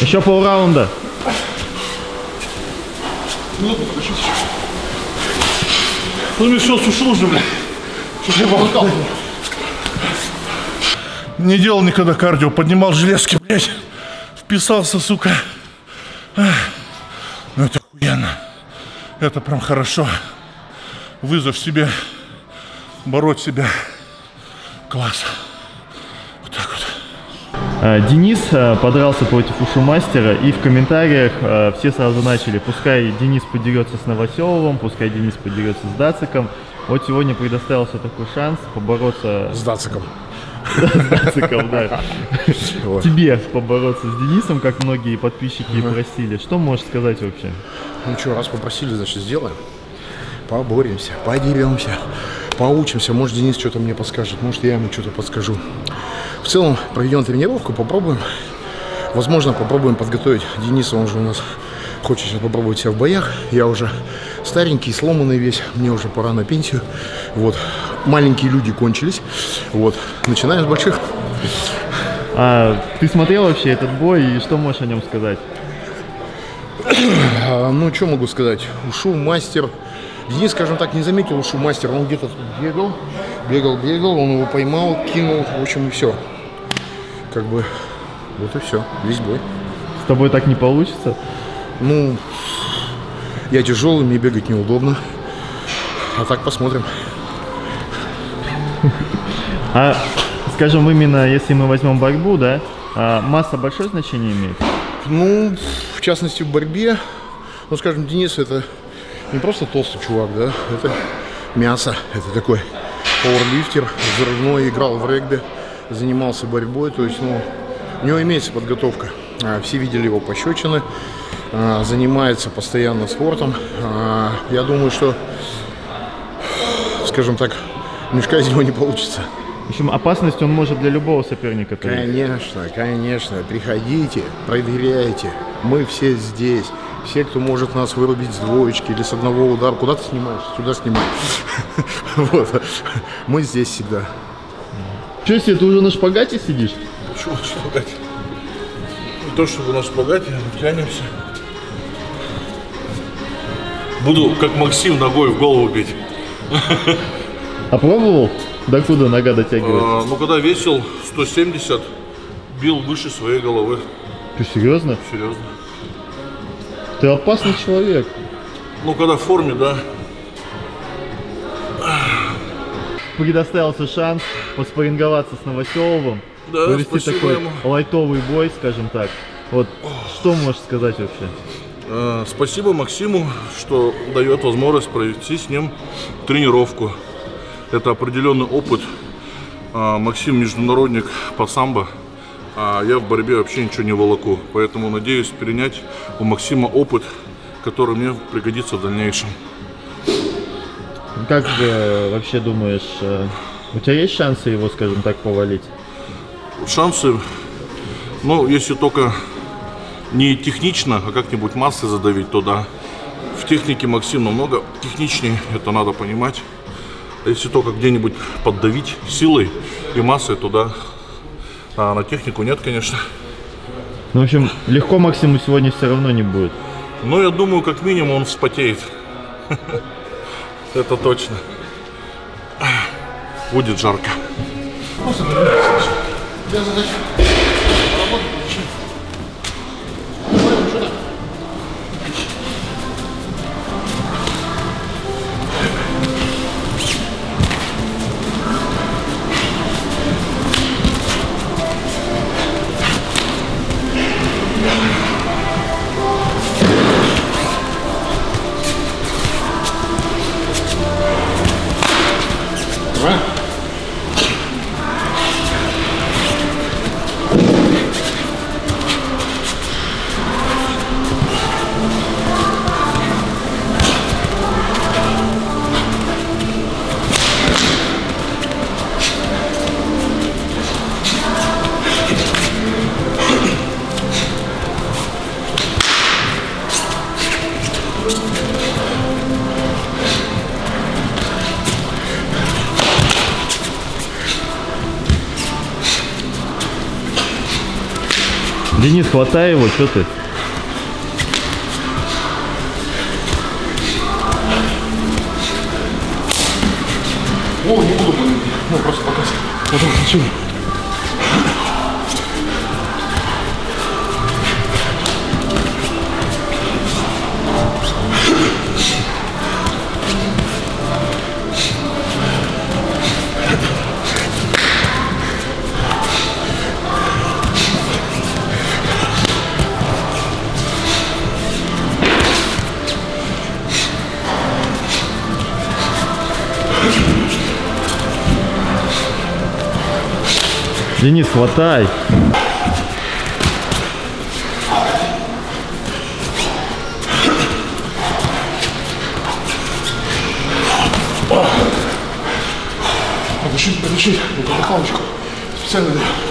Еще полраунда. Ну, мне все сушил уже, блядь. Чтоб я болтал. Не делал никогда кардио, поднимал железки, блядь. Вписался, сука. Ну это охуенно. Это прям хорошо. Вызов себе, бороть себя. Класс. Денис а, подрался против ушу мастера, и в комментариях а, все сразу начали, пускай Денис подерется с Новоселовым, пускай Денис подерется с Дациком. Вот сегодня предоставился такой шанс побороться С Дациком. с Дациком, да. Тебе побороться с Денисом, как многие подписчики просили. Что можешь сказать вообще? Ну что, раз попросили, значит сделаем. Поборемся, подеремся, поучимся. Может, Денис что-то мне подскажет, может, я ему что-то подскажу. В целом, проведем тренировку, попробуем. Возможно, попробуем подготовить Дениса, он же у нас хочет сейчас попробовать себя в боях. Я уже старенький, сломанный весь, мне уже пора на пенсию. Вот, маленькие люди кончились. Вот, начинаем с больших. А, ты смотрел вообще этот бой и что можешь о нем сказать? А, ну, что могу сказать? Ушел мастер. Денис, скажем так, не заметил ушел мастер. Он где-то бегал, бегал, бегал. Он его поймал, кинул. В общем, и все. Как бы, вот и все. Весь бой. С тобой так не получится? Ну, я тяжелый, мне бегать неудобно. А так посмотрим. А, скажем, именно если мы возьмем борьбу, да, а, масса большое значение имеет? Ну, в частности, в борьбе, ну, скажем, Денис это не просто толстый чувак, да, это мясо, это такой пауэрлифтер, взрывной, играл в регби, занимался борьбой, то есть, ну, у него имеется подготовка. А, Все видели его пощечины, а, занимается постоянно спортом. А, Я думаю, что, скажем так, мешка из него не получится. В общем, опасность он может для любого соперника. есть. Конечно, конечно. Приходите, проверяйте. Мы все здесь. Все, кто может нас вырубить с двоечки или с одного удара. Куда ты снимаешь? Сюда снимай. Вот. Мы здесь всегда. Че себе, ты уже на шпагате сидишь? Чего шпагать? Не то, чтобы на шпагате, тянемся. Буду, как Максим, ногой в голову бить. А пробовал? Докуда нога дотягивает? А, ну, когда весил 170, бил выше своей головы. Ты серьезно? Серьезно. Ты опасный человек. Ну, когда в форме, да. Предоставился шанс поспоринговаться с Новоселовым. Да, провести спасибо такой ему. лайтовый бой, скажем так. Вот что можешь сказать вообще? Э, Спасибо Максиму, что дает возможность провести с ним тренировку. Это определенный опыт. А, Максим международник по самбо, а я в борьбе вообще ничего не волоку. Поэтому надеюсь перенять у Максима опыт, который мне пригодится в дальнейшем. Как э, вообще думаешь, э, у тебя есть шансы его, скажем так, повалить? Шансы, ну, если только не технично, а как-нибудь массы задавить, то да. В технике Максим намного техничнее, это надо понимать. А Если только где-нибудь поддавить силой и массой, то да. А на технику нет, конечно. Ну, в общем, легко Максиму сегодня все равно не будет. Но я думаю, как минимум он вспотеет. Это точно. Будет жарко. Денис, хватай его, что ты? О, не буду, ну просто показывать. Потом зачем? Денис, хватай. Подыши, подыши, на колоколочку. Специально для...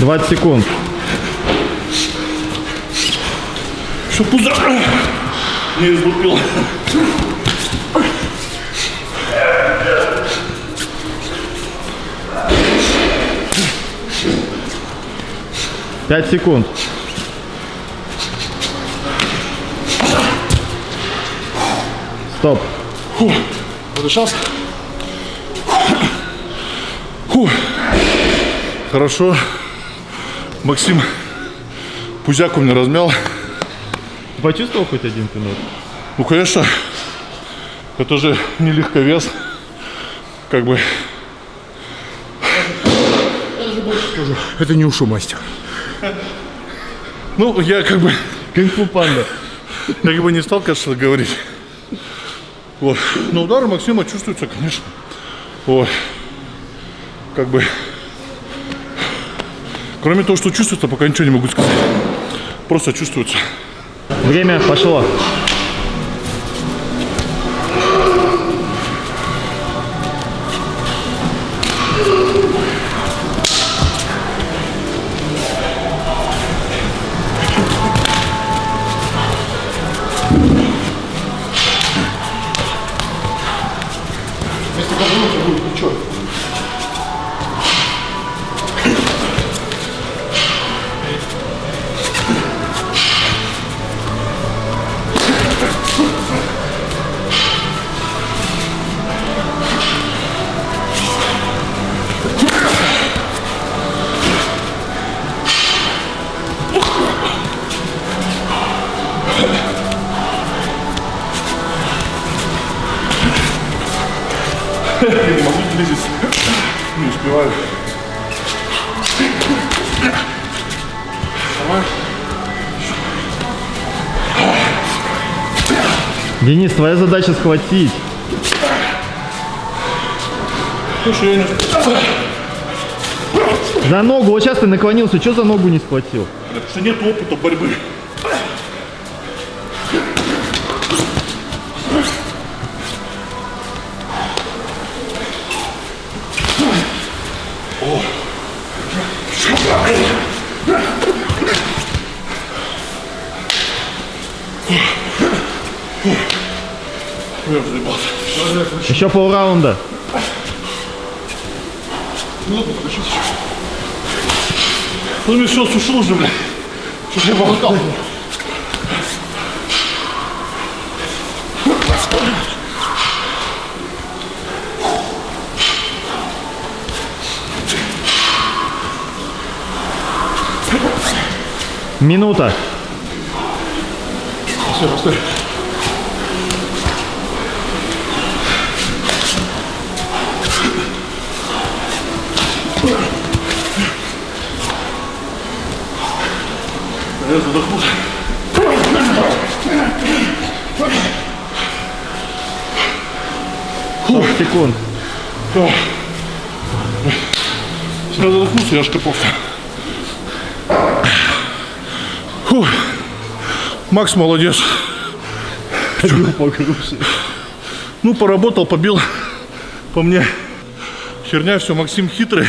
20 секунд. Что пузо не излупил. Пять секунд. Стоп. Фу, подышался? Фу. Хорошо. Максим пузяк у меня размял. Ты почувствовал хоть один пинок? Ну, конечно, это же не легковес. Как бы, Скажу, это не ушу мастер. ну, я как бы, Кунг-фу панда. я как бы не стал, конечно, говорить. Вот. Но удары Максима чувствуются, конечно. Вот. Как бы, кроме того, что чувствуется, пока ничего не могу сказать. Просто чувствуется. Время пошло. Денис, твоя задача схватить. За ногу. Вот сейчас ты наклонился. Что за ногу не схватил? Потому что нет опыта борьбы. Еще полраунда. Минуту потащить еще. Ну, мне все сушил уже, блядь. Что я болтал? Минута. Все, постой. Я задохнулся. Сорок секунд. Я задохнулся, я аж копался. Макс молодец. Ну, поработал, побил. По мне херня все. Максим хитрый.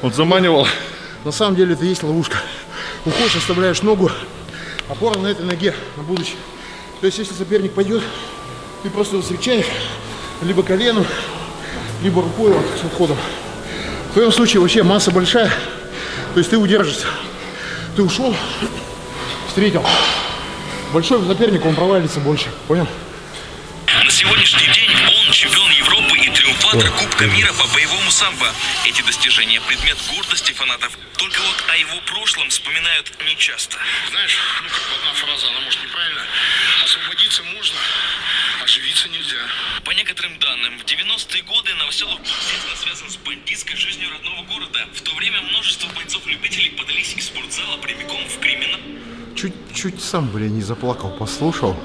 Вот заманивал На самом деле это есть ловушка. Уходишь, оставляешь ногу, опора на этой ноге на будущее. То есть если соперник пойдет, ты просто его встречаешь либо коленом, либо рукой вот с отходом. В твоем случае вообще масса большая, то есть ты удержишься. Ты ушел, встретил. Большой соперник, он провалится больше. Понял? Триумфатор Кубка мира по боевому самбо. Эти достижения предмет гордости фанатов. Только вот о его прошлом вспоминают нечасто. Знаешь, ну как бы одна фраза, она может неправильно. Освободиться можно, оживиться нельзя. По некоторым данным, в 90-е годы Новоселов был тесно связан с бандитской жизнью родного города. В то время множество бойцов-любителей подались из спортзала прямиком в криминал. Чуть-чуть сам, блин, не заплакал, послушал.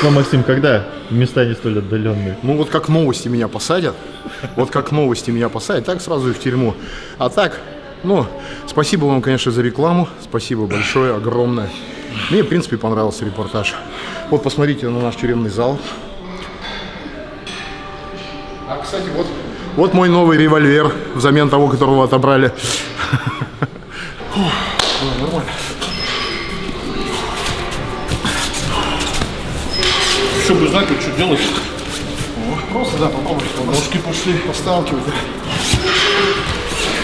Ну, Максим, когда места не столь отдаленные? Ну вот как новости меня посадят, вот как новости меня посадят, так сразу и в тюрьму. А так, ну, спасибо вам, конечно, за рекламу, спасибо большое, огромное. Мне, в принципе, понравился репортаж. Вот посмотрите на наш тюремный зал. А, кстати, вот, вот мой новый револьвер взамен того, которого отобрали. Фух, Чтобы знать, вот что делать. Просто, да, попробуй. Ножки пошли, посталкивать.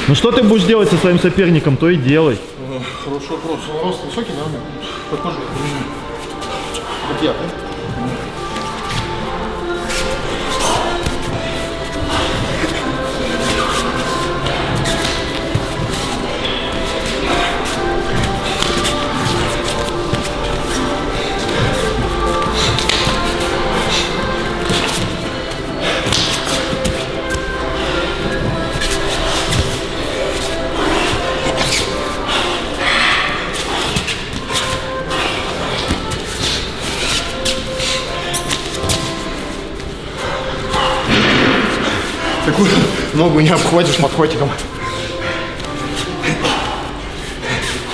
Ну что ты будешь делать со своим соперником, то и делай. Хороший вопрос. Рост высокий, да, у меня? Такой же, как я, да? Такую ногу не обхватишь подхватиком.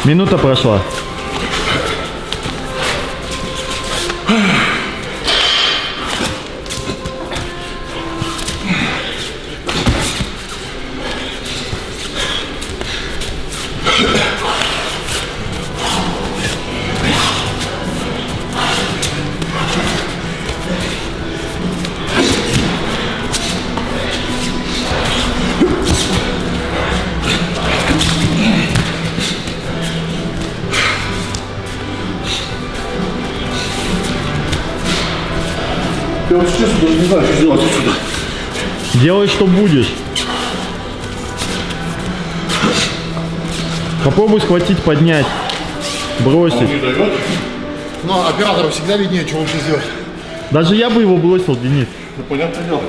Минута прошла. Что будешь. Попробуй схватить, поднять, бросить. Но оператору всегда виднее, что лучше сделать. Даже я бы его бросил, Денис. Ну, понятное дело.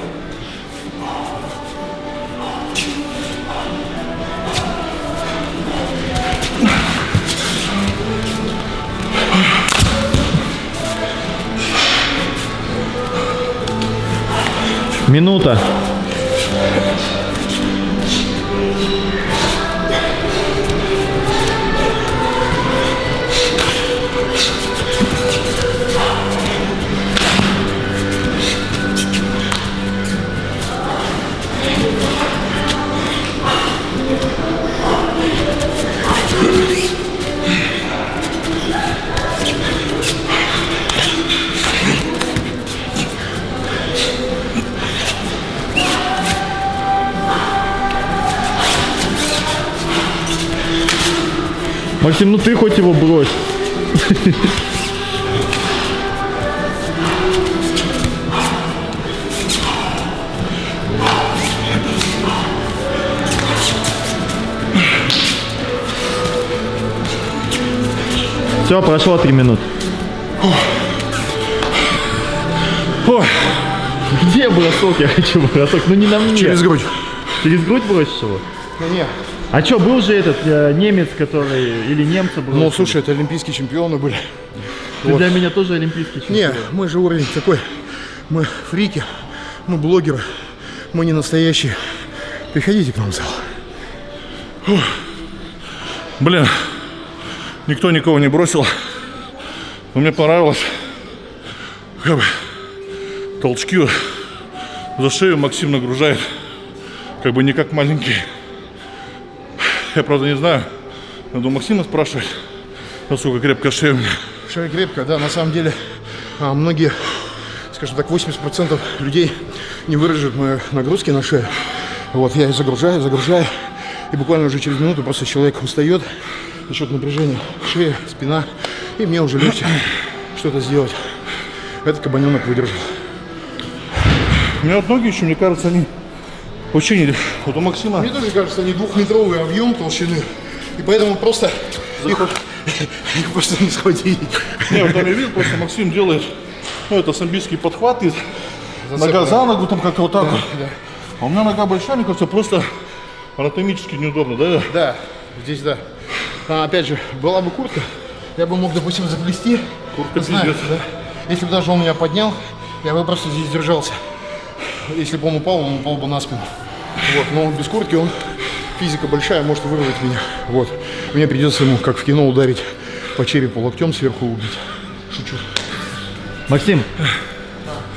Минута. Максим, ну ты хоть его брось. Все, прошло три минуты. Ой, Где бросок? Я хочу бросок. Ну не на мне. через грудь. Через грудь бросишь его? Не, А что, был же этот э, немец, который... Или немца бросил? ну слушай, это олимпийские чемпионы были. Ты для меня тоже олимпийский чемпион. Не, мы же уровень такой. Мы фрики, мы блогеры, мы не настоящие. Приходите к нам в зал. Блин, никто никого не бросил. Но мне понравилось. Как бы толчки за шею Максим нагружает. Как бы не как маленький. Я, правда, не знаю. Надо у Максима спрашивать, насколько крепкая шея у меня. Шея крепкая, да, на самом деле а, многие, скажем так, 80% людей не выражают мои нагрузки на шею. Вот, я ее загружаю, загружаю, и буквально уже через минуту просто человек устает за счет напряжения шеи, спина, и мне уже легче что-то сделать. Этот кабаненок выдержал. У меня вот ноги еще, мне кажется, они вообще не... Вот у Максима... Мне тоже кажется, они двухметровый объем толщины, и поэтому просто их, их просто не схватить. Не, вот там я видел, просто Максим делает, ну, это самбийский подхват, и нога за ногу, там как-то вот так вот. А у меня нога большая, мне кажется, просто анатомически неудобно, да? Да, здесь да. А, опять же, была бы куртка, я бы мог, допустим, заплести. Куртка пиздец. да. Если бы даже он меня поднял, я бы просто здесь держался. Если бы он упал, он упал бы на спину. Вот, но без куртки он физика большая, может вырвать меня. Вот. Мне придется ему, как в кино, ударить по черепу локтем сверху убить. Шучу. Максим,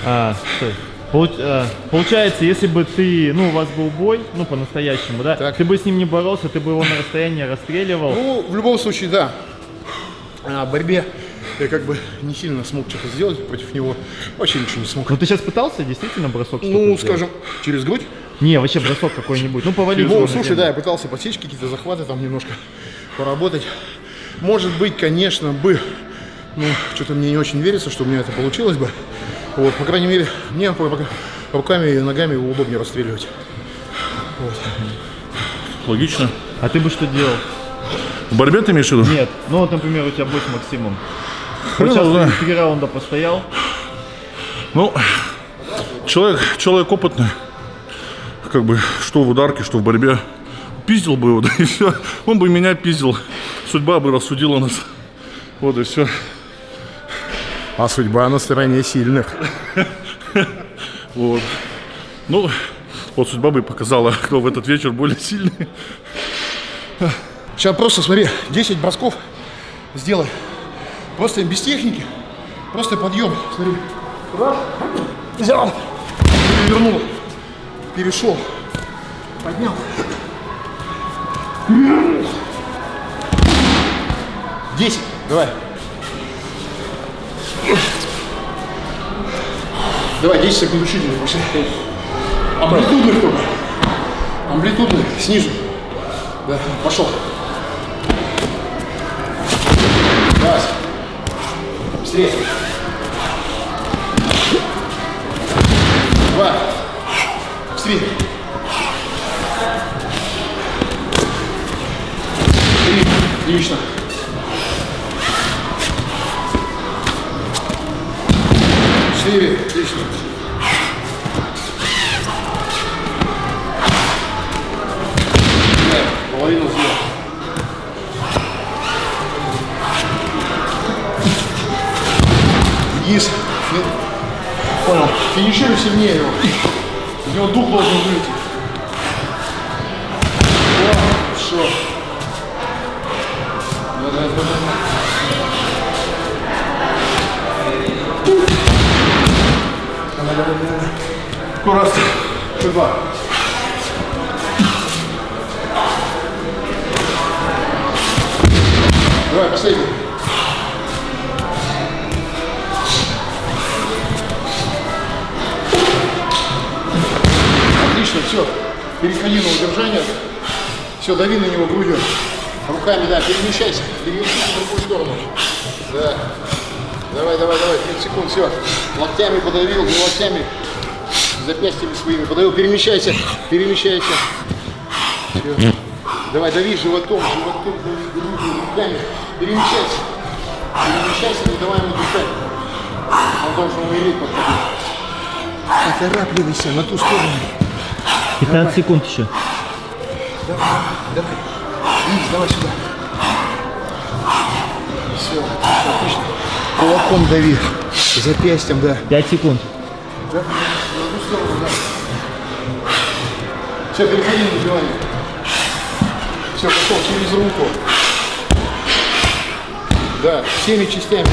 а, стой. Получ- а, получается, если бы ты, ну, у вас был бой, ну, по-настоящему, да, Так. ты бы с ним не боролся, ты бы его на расстоянии расстреливал. Ну, в любом случае, да. А, борьбе я как бы не сильно смог что-то сделать против него. Вообще ничего не смог. Ну, ты сейчас пытался действительно бросок Ну, сделать? скажем, через грудь. Не, вообще бросок какой-нибудь. Ну. Ну, его на слушай, да, я пытался подсечь какие-то захваты, там немножко поработать. Может быть, конечно, бы, ну, что-то мне не очень верится, что у меня это получилось бы. Вот, по крайней мере, мне по- по- руками и ногами его удобнее расстреливать. Логично. А ты бы что делал? В борьбе ты имеешь в виду? Нет. Ну, вот, например, у тебя бой с Максимом. Вот Ну, сейчас да. ты три раунда постоял. Ну, человек, человек опытный, как бы, что в ударке, что в борьбе, пиздил бы его, да и все. Он бы меня пиздил. Судьба бы рассудила нас. Вот и все. А судьба на стороне сильных. Вот. Ну, вот судьба бы показала, кто в этот вечер более сильный. Сейчас просто смотри, 10 бросков сделай. Просто без техники. Просто подъем. Смотри. Раз. Взял. Перевернул. Перешел. Поднял. 10. Давай. Давай, 10 секунд учителя. Пошли. Амплитудный только. Амплитудный. Снизу. Да, пошел. Раз. Быстрее. Два. Быстрее. Отлично. Четыре. Отлично. Пять. Половину сделал. Вниз. Понял. Финишируй сильнее его. У него дух должен выйти. О, Еще два. Давай, последний. Отлично, все. Переходи на удержание. Все, дави на него грудью. Руками, да, перемещайся. Перемещайся в другую сторону. Да. Давай, давай, давай, 5 секунд, все. Локтями подавил, не локтями. Запястьями своими подавил. Перемещайся, перемещайся. Всё. Давай, дави животом, животом, дави грудью, руками. Перемещайся. Перемещайся, не давай ему дышать. Он должен умереть подходить. Поторапливайся на ту сторону. 15 секунд еще. Давай. Денис, давай сюда. Все, отлично. Кулаком дави. Запястьем, да. 5 секунд. Да, на ту сторону, да. Все, переходи на диване. Все, пошел через руку. Да, всеми частями.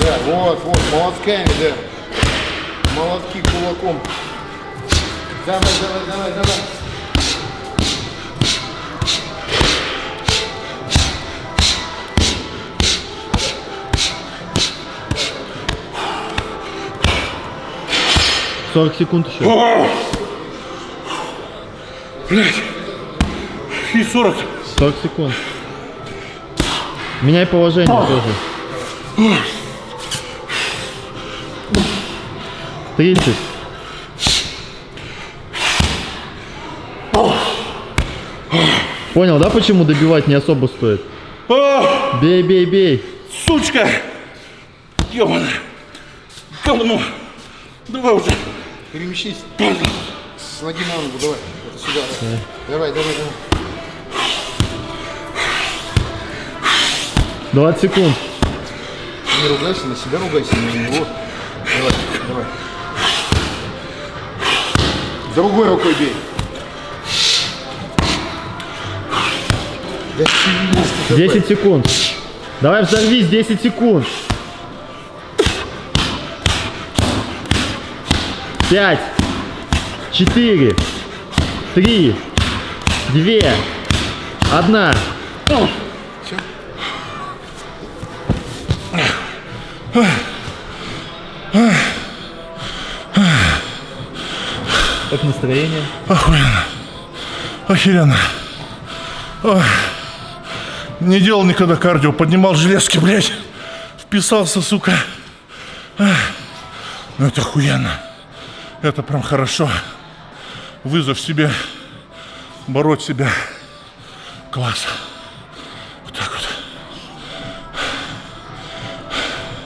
Да, вот, вот, молотками, да. Молотки кулаком. Давай, давай, давай, давай. 40 секунд еще. И 40. 40 секунд. Меняй положение тоже. 30. Понял, да, почему добивать не особо стоит? А, Бей, бей, бей. сучка! Ёбаная! Говно! Давай уже! Перемещись. С ноги на ногу, давай. Вот сюда. Давай, давай, давай. 20 секунд. Не ругайся, на себя ругайся, на него. Давай, давай. Другой рукой бей. Да шевелись ты давай. 10 секунд. Давай взорвись, 10 секунд. 5, 4, 3, 2, 1. Как настроение? Охуенно. Охеренно. Ой. Не делал никогда кардио, поднимал железки, блядь. Вписался, сука. Ну это охуенно. Это прям хорошо. Вызов себе. Бороть себя. Класс.